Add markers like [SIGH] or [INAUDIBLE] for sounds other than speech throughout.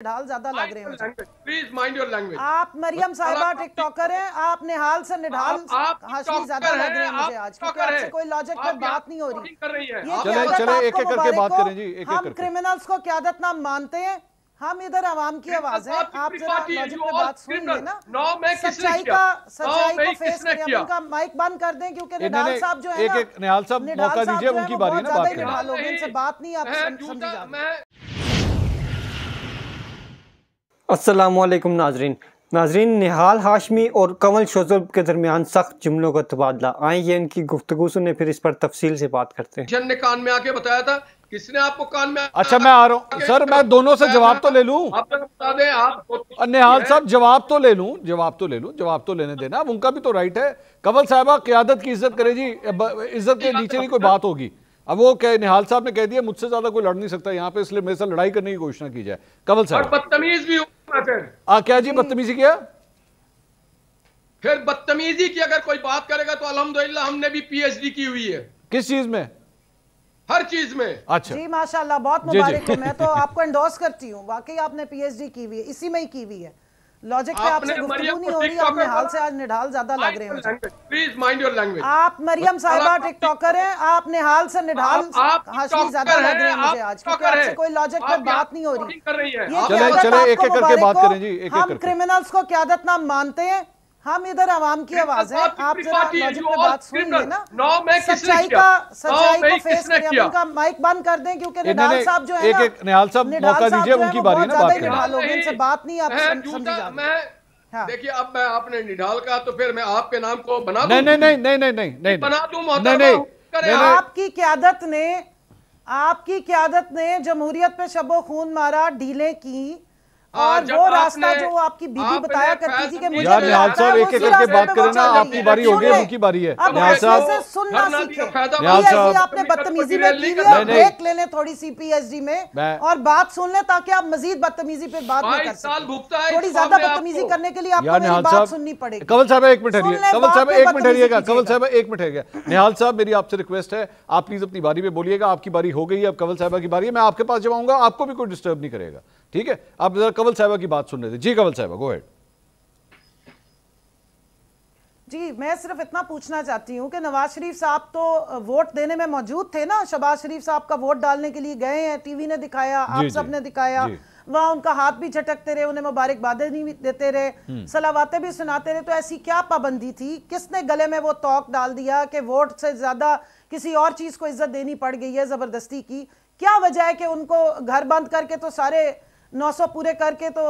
ढाल ज़्यादा लग रहे हैं प्लीज़ माइंड योर लैंग्वेज आप मरियम साहिबा टिकटॉकर हैं आप निहाल से निढाल आप- आप हाशमी ज़्यादा लग रहे हैं मुझे आज क्योंकि आपसे कोई लॉजिक पे आप बात नहीं हो रही। हैं। ये चले- क्यादत चले आपको एक-एक करके बात करें जी, एक-एक हम क्रिमिनल्स को क्यादत नाम मानते हैं हम इधर आवाम की आवाज़ है। आप जरा लॉजिक पे बात सुनिए। ना। नौ में किसने सच्चाई का सच्चाई में को फेस किसने करें उनका माइक बंद कर दें क्योंकि नहीं, निढाल साहब जो है ना एक निहाल साहब निढाल मौका साहब दीजिए, जो है उनकी बारी है ना ज़्यादा बात ही करने निढाल हो गए इनसे बात नहीं आप समझी जा मैं असलकुम नाजरीन। नाजरीन निहाल हाशमी और कंवल शोजब के दरमियान सख्त जुमलों का तबादला। आए ये इनकी गुफ्तगू सुने फिर इस पर तफसील से बात करते हैं। जन ने कान में आके बताया था किसने आपको कान में अच्छा मैं आ रहा हूँ। सर मैं दोनों से जवाब तो ले लूँ? बता दें आप निहाल साहब जवाब तो ले लूँ जवाब तो ले लूँ जवाब तो लेने देना। अब उनका भी तो राइट है। कंवल साहबा क्यादत की इज़्ज़त करे जी। इज़्ज़त के नीचे नहीं कोई बात होगी। अब वो कह निहाल साहब ने कह दिया मुझसे ज़्यादा कोई लड़ नहीं सकता यहाँ पे इसलिए मेरे साथ लड़ाई करने की घोषणा की जाए। कंवल साहब। बदतमीज भी हूँ आ क्या जी बदतमीजी किया? फिर बदतमीजी की अगर कोई बात करेगा तो अलहमदुल्ला हमने भी पीएचडी की हुई है। किस चीज़ में? हर चीज़ में। अच्छा। जी माशाल्लाह बहुत। मुबारक है मैं तो आपको एंडोर्स करती हूँ। वाकई आपने पीएचडी की हुई है इसी में ही की हुई है। लॉजिक पे आपसे गुफ्तगू नहीं को हो रही आप हाल से आज निढाल ज़्यादा लग रहे हैं प्लीज़ माइंड योर लैंग्वेज आप मरियम साहिबा टिकटॉकर हैं आप निहाल से निढाल हाशमी ज़्यादा लग रहे हैं मुझे आज क्योंकि आपसे कोई लॉजिक पे बात नहीं हो रही। है। ये क्यादत आपको एक-एक करके मुबारक बात करें जी, एक-एक हम क्रिमिनल्स को क्यादत नाम मानते हैं हम इधर आवाम की आवाज़ है। आप जरा लॉजिक all बात सुनिए ना। में सच्चाई का सच्चाई में को फेस किसने करें। उनका माइक बंद कर दें क्योंकि नहीं, निढाल नहीं, साहब जो है एक- ना निहाल साहब मौका दीजिए, उनकी बारी है ना बात ही इनसे बात नहीं आप मैं सम- समझी जा हाँ। देखिए अब मैं आपने निढाल का तो फिर मैं आपके नाम को बना नहीं दूँ नहीं नहीं नहीं नहीं नहीं। नहीं बना दूँ नहीं नहीं। करें नहीं, नहीं। आपकी क्यादत ने आपकी क्यादत ने जमहूरियत पे शबो खून मारा ढीलें की। और वो रास्ता जो आपकी बीबी बताया करती थी कि मुझे यार नहीं निहाल साहब एक एक करके बात करें ना आपकी बारी अब ले। उनकी बारी है। निहाल साहब। सुनना सीखे फ़ायदा निहाल साहब। आपने बदतमीजी में की है। ब्रेक लेने थोड़ी सी पीएचडी में और बात सुन ले ताकि आप मजीद बदतमीजी पे बात नहीं कर बाईस साल भुगता है सकते थोड़ी ज़्यादा बदतमीजी करने के लिए आपको मेरी बात सुननी पड़ेगी। कंवल साहब एक मिनट ठहरिए कंवल साहब एक मिनट ठहरिएगा कंवल साहब एक मिनट ठहरिएगा निहाल साहब मेरी आपसे रिक्वेस्ट है आप प्लीज़ अपनी बारी में बोलिएगा आपकी बारी हो गई है अब कंवल साहबा की बारी है मैं आपके पास जब आऊँगा आपको भी कोई डिस्टर्ब नहीं करेगा ठीक है आप जरा कंवल साहबा की बात सुन रहे थे। जी कंवल साहबा गो हेड जी मैं सिर्फ़ इतना पूछना चाहती हूँ कि नवाज़ शरीफ साहब तो वोट देने में मौजूद थे ना? शबाज शरीफ साहब का वोट डालने के लिए गए हैं टीवी ने दिखाया आप सबने दिखाया। वहाँ उनका हाथ भी झटकते रहे उन्हें मुबारकबादें नहीं देते रहे सलावातें भी सुनाते रहे। तो ऐसी क्या पाबंदी थी? किसने गले में वो तोक डाल दिया कि वोट से ज़्यादा किसी और चीज़ को इज़्ज़त देनी पड़ गई है ज़बरदस्ती की? क्या वजह है कि उनको घर बंद करके तो सारे 900 पूरे करके तो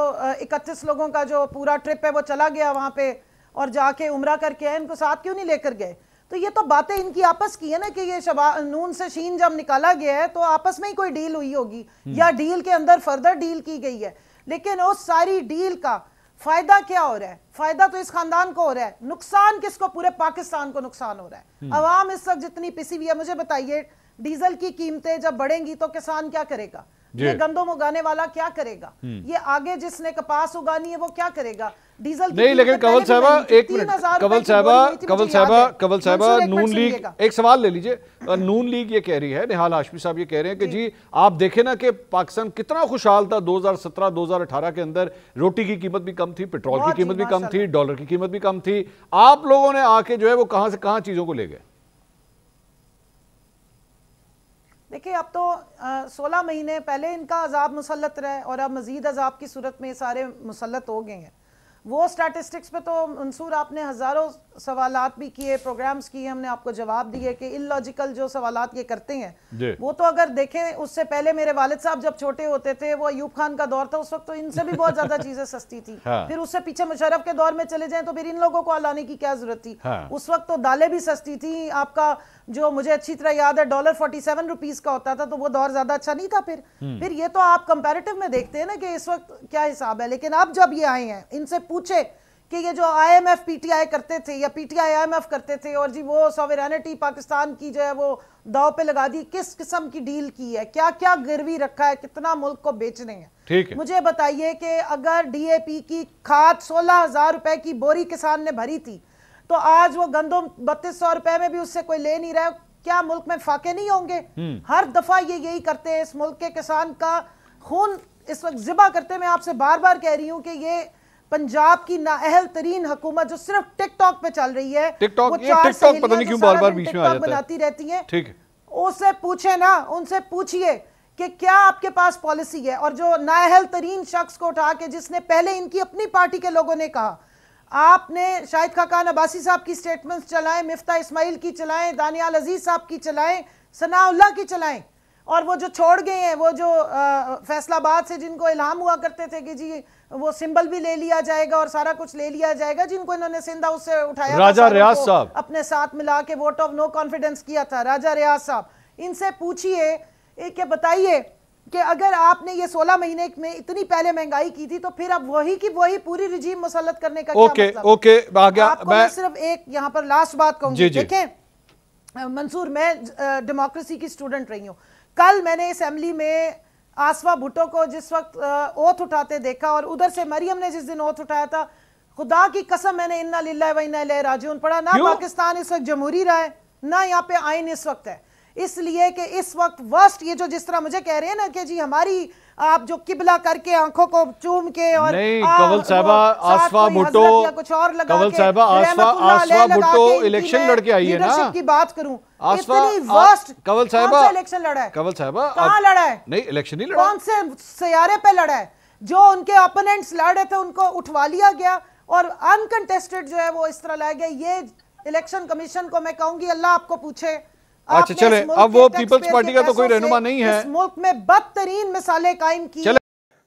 इकतीस लोगों का जो पूरा ट्रिप है वो चला गया वहाँ पे और जाके उम्रा करके आए इनको साथ क्यों नहीं लेकर गए? तो ये तो बातें इनकी आपस की है ना कि ये शबा नून से शीन जब निकाला गया है तो आपस में ही कोई डील हुई होगी या डील के अंदर फर्दर डील की गई है? लेकिन उस सारी डील का फ़ायदा क्या हो रहा है? फ़ायदा तो इस खानदान को हो रहा है। नुकसान किसको? पूरे पाकिस्तान को नुकसान हो रहा है। अवाम इस वक्त जितनी पिसी हुई है मुझे बताइए डीजल की कीमतें जब बढ़ेंगी तो किसान क्या करेगा। ये गंदम उगाने वाला क्या करेगा? ये आगे जिसने कपास उगानी है वो क्या करेगा? डीजल नहीं लेकिन कंवल साहबा एक मिनट 3,000 कंवल साहबा कंवल साहबा। कंवल साहबा नून लीग एक सवाल ले लीजिए। नून लीग ये कह रही है निहाल हाशमी साहब ये कह रहे हैं कि जी। आप देखें ना कि पाकिस्तान कितना खुशहाल था 2017 2018 के अंदर। रोटी की कीमत भी कम थी पेट्रोल की कीमत भी कम थी डॉलर की कीमत भी कम थी। आप लोगों ने आके जो है वो कहाँ से कहाँ चीज़ों को ले गए? देखिए, अब तो सोलह महीने पहले इनका अजाब मुसलत रहा है और अब मजीद अजाब की सूरत में ये सारे मुसलत हो गए हैं। वो स्टैटिस्टिक्स पे तो मंसूर आपने हज़ारों सवालात भी किए प्रोग्राम्स किए हमने आपको जवाब दिए कि इलॉजिकल जो सवालात ये करते हैं वो तो अगर देखें उससे पहले मेरे वालिद साहब जब छोटे होते थे वो अयूब खान का दौर था उस वक्त तो इनसे भी बहुत ज़्यादा [LAUGHS] चीज़ें सस्ती थी। हाँ। फिर उससे पीछे मुशरफ के दौर में चले जाएँ तो फिर इन लोगों को लाने की क्या ज़रूरत थी? हाँ। उस वक्त तो दालें भी सस्ती थी आपका जो मुझे अच्छी तरह याद है डॉलर फोर्टी सेवन रुपीज़ का होता था तो वो दौर ज़्यादा अच्छा नहीं था फिर। फिर ये तो आप कंपैरेटिव में देखते हैं ना कि इस वक्त क्या हिसाब है लेकिन अब जब ये आए हैं इनसे पूछे कि ये जो आईएमएफ पीटीआई करते थे या पीटीआई आईएमएफ करते थे और जी वो सॉवरेनिटी पाकिस्तान की जो है वो दाव पे लगा दी किस किस्म की डील की है? क्या क्या गिरवी रखा है? कितना मुल्क को बेचने हैं? ठीक है। मुझे बताइए कि अगर डीएपी की खाद सोलह हज़ार रुपए की बोरी किसान ने भरी थी तो आज वो गंदम बत्तीस सौ रुपए में भी उससे कोई ले नहीं रहा क्या मुल्क में फाके नहीं होंगे? हर दफ़ा ये यही करते हैं। इस मुल्क के किसान का खून इस वक्त जिबा करते मैं आपसे बार बार कह रही हूँ कि ये पंजाब की नाअहल तरीन हुकूमत जो सिर्फ़ टिकटॉक पे चल रही है टिकटॉक- टिकटॉक पता नहीं क्यों बार-बार बीच में आ जाता है। बनाती रहती हैं ठीक उससे पूछे ना उनसे पूछिए कि क्या आपके पास पॉलिसी है और जो नाअहल तरीन शख्स को उठा के जिसने पहले इनकी अपनी पार्टी के लोगों ने कहा आपने शाहिद खाकान अब्बासी साहब की स्टेटमेंट्स चलाएँ मिफ्ता इस्माइल की चलाएँ दानियाल अज़ीज़ साहब की चलाएँ सनाउल्लाह की चलाएँ और वो जो छोड़ गए हैं वो जो फैसलाबाद से जिनको इल्हाम हुआ करते थे कि जी वो सिंबल भी ले लिया जाएगा और सारा कुछ ले लिया जाएगा जिनको इन्होंने सिंधा उससे उठाया राजा रियाज साहब। अपने साथ मिला के वोट ऑफ़ नो कॉन्फिडेंस किया था राजा रियाज साहब इनसे पूछिए कि बताइए कि अगर आपने ये 16 महीने में इतनी पहले महँगाई की थी तो फिर अब वही की वही पूरी रिजीम मुसलत करने का ओके, क्या मतलब ओके, आपको मैं- सिर्फ़ एक यहाँ पर लास्ट बात कहूँगी। देखें मंसूर मैं डेमोक्रेसी की स्टूडेंट रही हूँ कल मैंने असेंबली में आसवा भुट्टो को जिस वक्त ओथ उठाते देखा और उधर से मरियम ने जिस दिन ओथ उठाया था खुदा की कसम मैंने इन्ना लिल्ला व इन्ना इलैहि राजिऊन पढ़ा ना पाकिस्तान इस वक्त जमहूरी रहा है ना यहाँ पे आइन इस वक्त है। इसलिए कि इस वक्त वर्स्ट ये जो जिस तरह मुझे कह रहे हैं ना कि जी हमारी आप जो किबला करके आँखों को चूम के और नहीं, कंवल साहिबा, आसफा भुट्टो- कुछ और लगा कंवल के, आसफा- आसफा भुट्टो इलेक्शन लड़के आई है ना? की बात करूँ? आसफा कंवल साहिबा इलेक्शन लड़ा है? कंवल साहिबा कहाँ लड़ा है? नहीं इलेक्शन नहीं लड़ा। कौन से सयारे पे लड़ा है? जो उनके ओपोनेंट्स लड़ रहे थे उनको उठवा लिया गया और अनकंटेस्टेड जो है वो इस तरह लाया गया ये इलेक्शन कमीशन को मैं कहूँगी अल्लाह आपको पूछे। अच्छा, चले, अब वो पीपल्स पार्टी का तो कोई रहनुमा नहीं है। मुल्क में बदतरीन मिसालें कायम की। चले।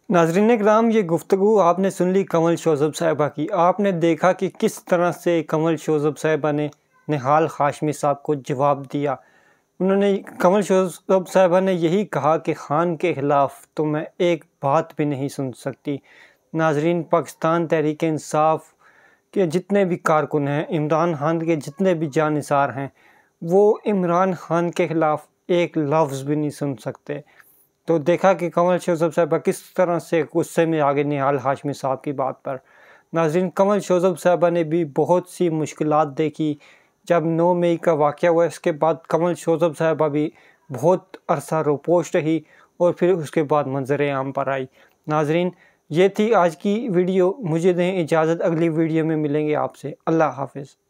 नाजरीन कराम ये गुफ्तगु आपने सुन ली कंवल शोजब साहिबा की। आपने देखा कि किस तरह से कंवल शोजब साहिबा ने निहाल हाशमी साहब को जवाब दिया। उन्होंने कंवल शोजब साहिबा ने यही कहा कि खान के ख़िलाफ़ तो मैं एक बात भी नहीं सुन सकती। नाजरीन पाकिस्तान तहरीक इंसाफ के जितने भी कारकुन हैं इमरान खान के जितने भी जानसार हैं वो इमरान खान के ख़िलाफ़ एक लफ्ज़ भी नहीं सुन सकते। तो देखा कि कंवल शोजब साहबा किस तरह से गुस्से में आगे निहाल हाशमी साहब की बात पर। नाजरीन कंवल शोजब साहबा ने भी बहुत सी मुश्किल देखी। जब 9 मई का वाक़ हुआ, इसके बाद कंवल शोजब साहबा भी बहुत अरसा रोपोश रही और फिर उसके बाद मंजर आम पर आई। नाजरीन, ये थी आज की वीडियो। मुझे दें इजाज़त। अगली वीडियो में मिलेंगे आपसे। अल्लाह हाफिज़।